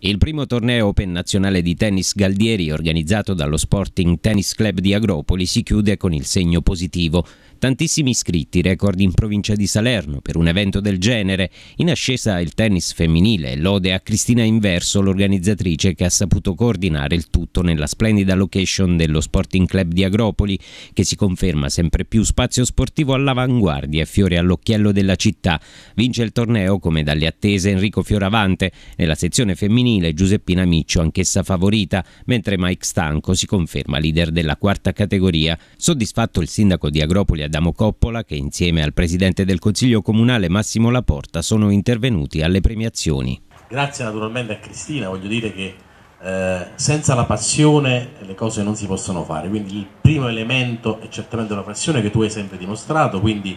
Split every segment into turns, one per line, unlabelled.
Il primo torneo Open nazionale di tennis Galdieri organizzato dallo Sporting Tennis Club di Agropoli si chiude con il segno positivo. Tantissimi iscritti, record in provincia di Salerno per un evento del genere. In ascesa il tennis femminile, lode a Cristina Inverso, l'organizzatrice che ha saputo coordinare il tutto nella splendida location dello Sporting Club di Agropoli, che si conferma sempre più spazio sportivo all'avanguardia e fiore all'occhiello della città. Vince il torneo come dalle attese Enrico Fioravante. Nella sezione femminile Giuseppina Miccio, anch'essa favorita, mentre Mike Stanco si conferma leader della quarta categoria. Soddisfatto il sindaco di Agropoli Adamo Coppola che insieme al presidente del Consiglio Comunale Massimo Laporta sono intervenuti alle premiazioni.
Grazie naturalmente a Cristina, voglio dire che eh, senza la passione le cose non si possono fare, quindi il primo elemento è certamente la passione che tu hai sempre dimostrato, quindi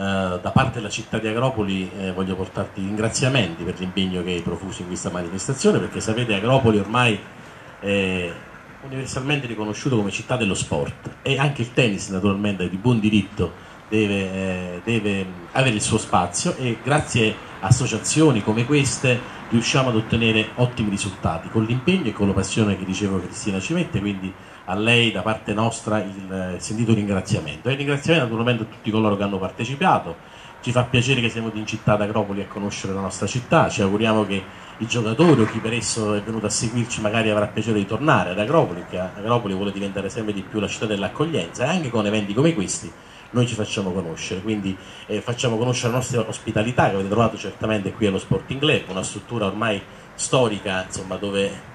da parte della città di Agropoli eh, voglio portarti ringraziamenti per l'impegno che hai profuso in questa manifestazione, perché sapete Agropoli ormai è universalmente riconosciuto come città dello sport e anche il tennis naturalmente di buon diritto deve, eh, deve, avere il suo spazio e grazie a associazioni come queste riusciamo ad ottenere ottimi risultati con l'impegno e con la passione che dicevo Cristina ci mette quindi a lei da parte nostra il sentito ringraziamento. E ringraziamento naturalmente a tutti coloro che hanno partecipato. Ci fa piacere che siamo in città ad Agropoli a conoscere la nostra città. Ci auguriamo che i giocatori o chi per esso è venuto a seguirci magari avrà piacere di tornare ad Agropoli, che Agropoli vuole diventare sempre di più la città dell'accoglienza. E anche con eventi come questi noi ci facciamo conoscere, quindi eh, facciamo conoscere la nostra ospitalità che avete trovato certamente qui allo Sporting Club, una struttura ormai storica insomma, dove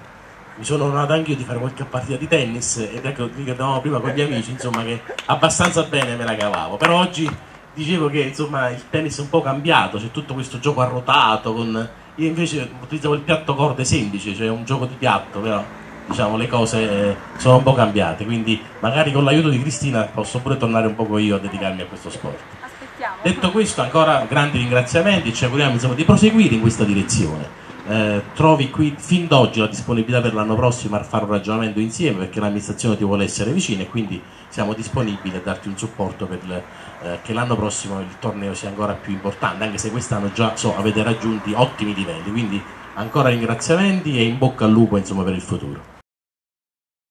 mi sono onorato anche io di fare qualche partita di tennis ed ecco, ricordavamo prima con gli amici insomma, che abbastanza bene me la cavavo, però oggi dicevo che insomma, il tennis è un po' cambiato, c'è tutto questo gioco arrotato con io invece utilizzavo il piatto corde semplice, cioè un gioco di piatto, però diciamo le cose eh, sono un po' cambiate, quindi magari con l'aiuto di Cristina posso pure tornare un poco io a dedicarmi a questo sport. Aspettiamo. Detto questo, ancora grandi ringraziamenti e ci auguriamo insomma, di proseguire in questa direzione. Eh, trovi qui fin d'oggi la disponibilità per l'anno prossimo a fare un ragionamento insieme perché l'amministrazione ti vuole essere vicina e quindi siamo disponibili a darti un supporto per eh, che l'anno prossimo il torneo sia ancora più importante anche se quest'anno già so, avete raggiunti ottimi livelli quindi ancora ringraziamenti e in bocca al lupo insomma, per il futuro